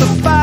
the fire.